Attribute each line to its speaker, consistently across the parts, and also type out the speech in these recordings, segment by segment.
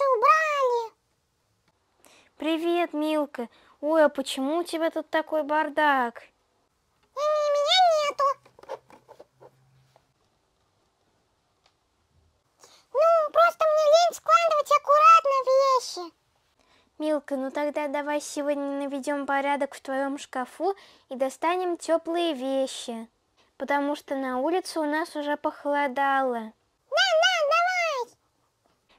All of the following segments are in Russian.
Speaker 1: наши убрали.
Speaker 2: Привет, Милка. Ой, а почему у тебя тут такой бардак?
Speaker 1: И меня нету. Ну, просто мне лень складывать аккуратно вещи.
Speaker 2: Милка, ну тогда давай сегодня наведем порядок в твоем шкафу и достанем теплые вещи, потому что на улице у нас уже похолодало.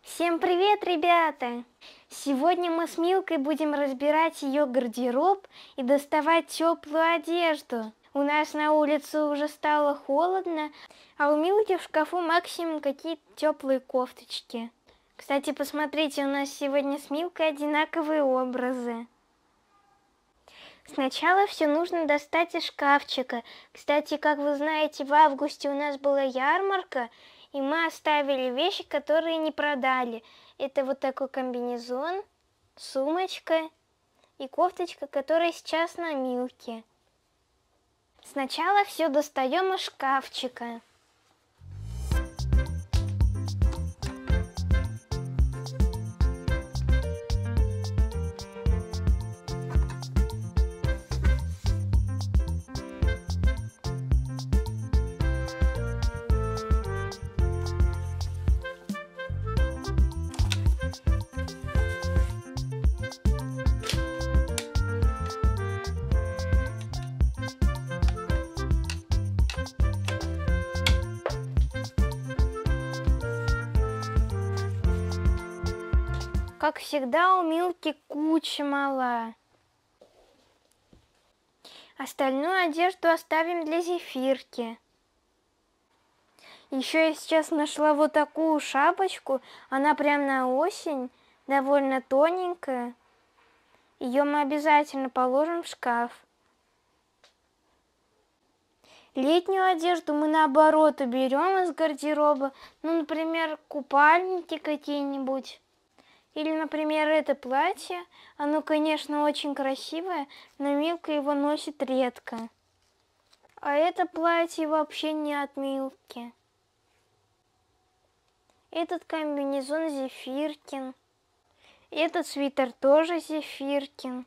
Speaker 2: Всем привет, ребята! Сегодня мы с Милкой будем разбирать ее гардероб и доставать теплую одежду. У нас на улице уже стало холодно, а у Милки в шкафу максимум какие-то теплые кофточки. Кстати, посмотрите, у нас сегодня с Милкой одинаковые образы. Сначала все нужно достать из шкафчика. Кстати, как вы знаете, в августе у нас была ярмарка, и мы оставили вещи, которые не продали. Это вот такой комбинезон, сумочка и кофточка, которая сейчас на Милке. Сначала все достаем из шкафчика. Как всегда, у Милки куча мала. Остальную одежду оставим для зефирки. Еще я сейчас нашла вот такую шапочку. Она прям на осень, довольно тоненькая. Ее мы обязательно положим в шкаф. Летнюю одежду мы наоборот уберем из гардероба. Ну, например, купальники какие-нибудь. Или, например, это платье. Оно, конечно, очень красивое, но Милка его носит редко. А это платье вообще не от Милки. Этот комбинезон Зефиркин. Этот свитер тоже Зефиркин.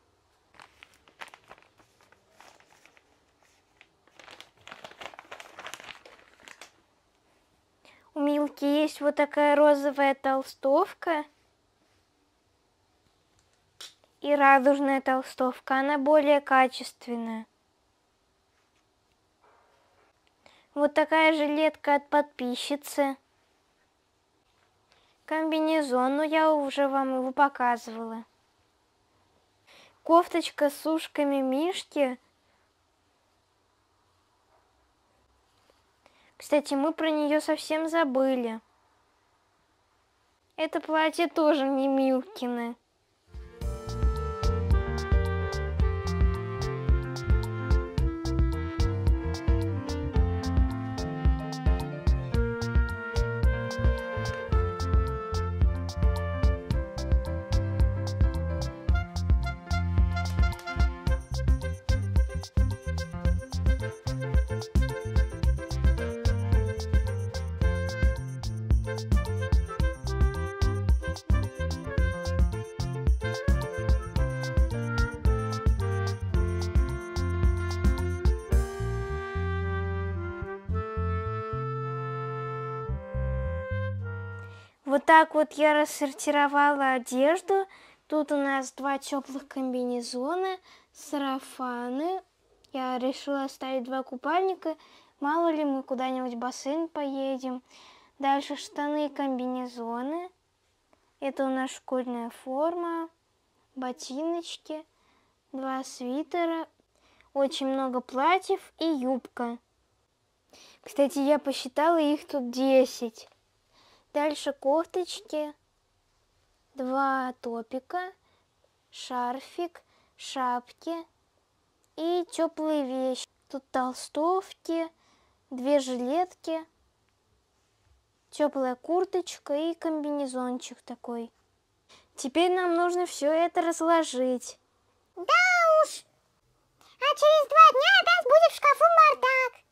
Speaker 2: У Милки есть вот такая розовая толстовка и радужная толстовка, она более качественная. Вот такая жилетка от подписчицы. Комбинезон, но я уже вам его показывала. Кофточка с ушками мишки. Кстати, мы про нее совсем забыли. Это платье тоже не Милкины. Вот так вот я рассортировала одежду. Тут у нас два теплых комбинезона, сарафаны. Я решила оставить два купальника. Мало ли мы куда-нибудь в бассейн поедем. Дальше штаны и комбинезоны. Это у нас школьная форма, ботиночки, два свитера, очень много платьев и юбка. Кстати, я посчитала их тут 10. Дальше кофточки, два топика, шарфик, шапки и теплые вещи. Тут толстовки, две жилетки, теплая курточка и комбинезончик такой. Теперь нам нужно все это разложить.
Speaker 1: Да уж. А через два дня опять будет в шкафу бардак.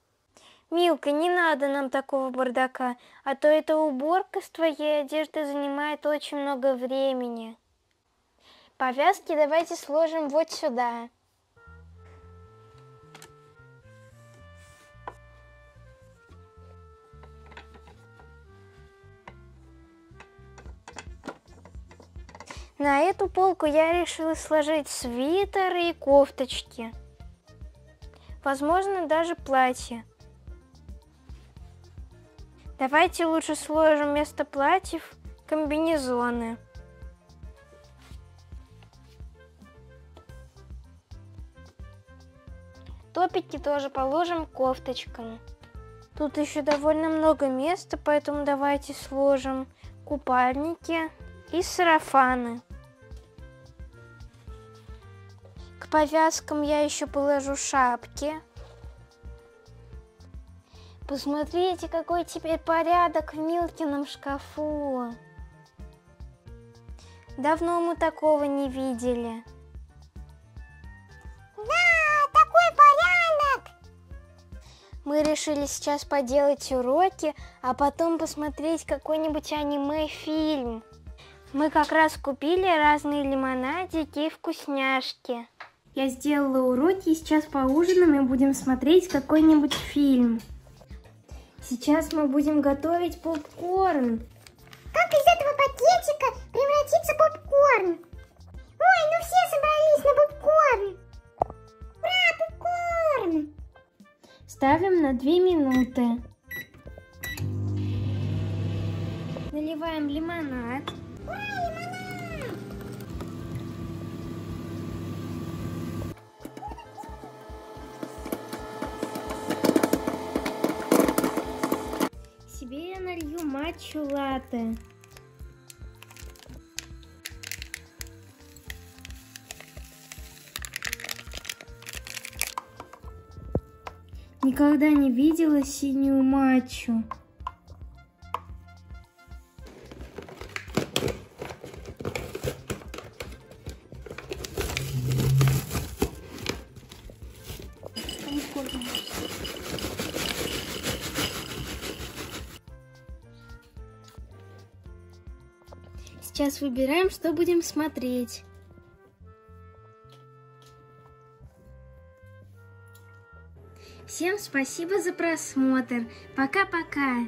Speaker 2: Милка, не надо нам такого бардака, а то эта уборка с твоей одежды занимает очень много времени. Повязки давайте сложим вот сюда. На эту полку я решила сложить свитеры и кофточки. Возможно, даже платье. Давайте лучше сложим вместо платьев комбинезоны. Топики тоже положим кофточкам. Тут еще довольно много места, поэтому давайте сложим купальники и сарафаны. К повязкам я еще положу шапки. Посмотрите, какой теперь порядок в Милкином шкафу. Давно мы такого не видели.
Speaker 1: Да, такой порядок.
Speaker 2: Мы решили сейчас поделать уроки, а потом посмотреть какой-нибудь аниме-фильм. Мы как раз купили разные лимонадики и вкусняшки. Я сделала уроки, и сейчас поужинаем и будем смотреть какой-нибудь фильм. Сейчас мы будем готовить попкорн.
Speaker 1: Как из этого пакетика превратится попкорн? Ой, ну все собрались на попкорн. Ура, попкорн!
Speaker 2: Ставим на 2 минуты. Наливаем лимонад.
Speaker 1: Ура, лимонад!
Speaker 2: Матчу латте. Никогда не видела синюю матчу. Сейчас выбираем, что будем смотреть. Всем спасибо за просмотр. Пока-пока.